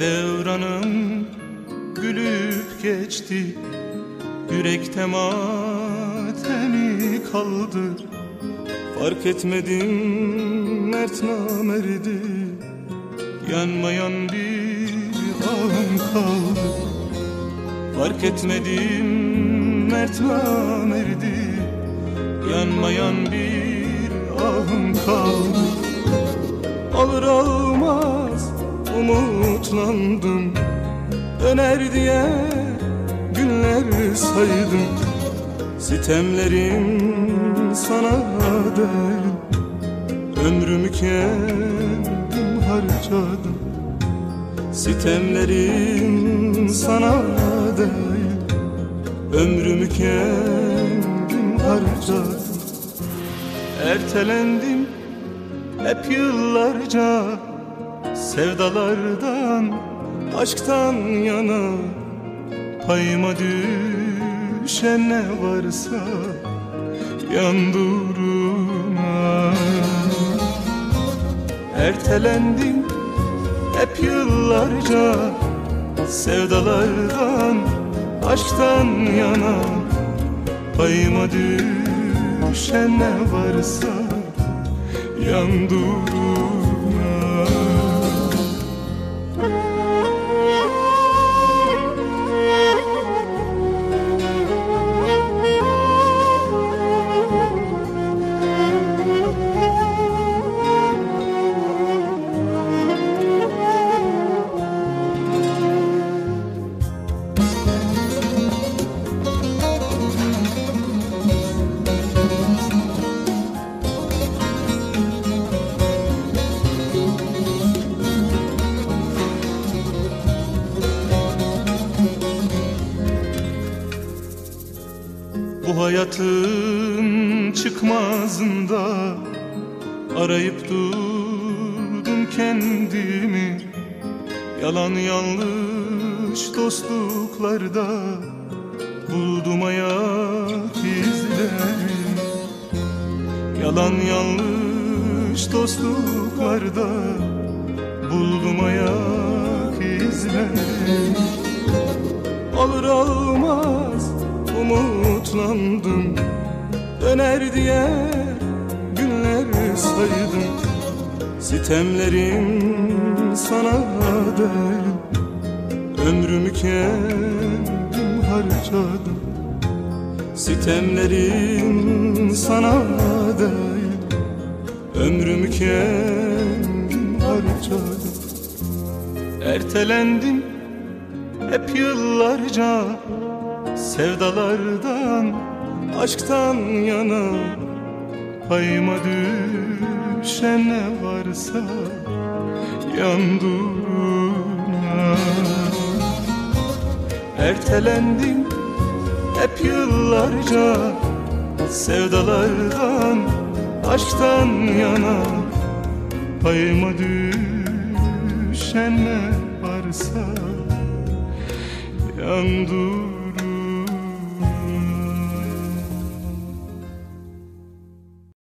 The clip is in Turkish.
Devranım gülüp geçti. Yürekte matemi kaldı. Fark etmedim mert namerdi Yanmayan bir ahım kaldı. Fark etmedim mert namerdi Yanmayan bir ahım kaldı umutlandım Döner diye günler saydım. Sitemlerim sana değil Ömrümü kendim harcadım. Sitemlerim sana değil Ömrümü kendim harcadım. Ertelendim hep yıllarca Sevdalardan, aşktan yana Payıma düşen ne varsa Yan duruma. Ertelendim hep yıllarca Sevdalardan, aşktan yana Payıma düşen ne varsa Yan Bu hayatın çıkmazında Arayıp durdum kendimi. Yalan yanlış dostluklarda Buldum ayak izleri Yalan yanlış dostluklarda Buldum ayak izleri Alır almaz umutlandım. Döner diye günler saydım Sitemlerim sana değil Ömrümü kendim harcadım. Sitemlerim sana değil Ömrümü kendim harcadım. Ertelendim hep yıllarca Sevdalardan, aşktan yana Payıma düşen ne varsa Yan duruna Ertelendim hep yıllarca Sevdalardan, aşktan yana Payıma düşen ne varsa Yan duruna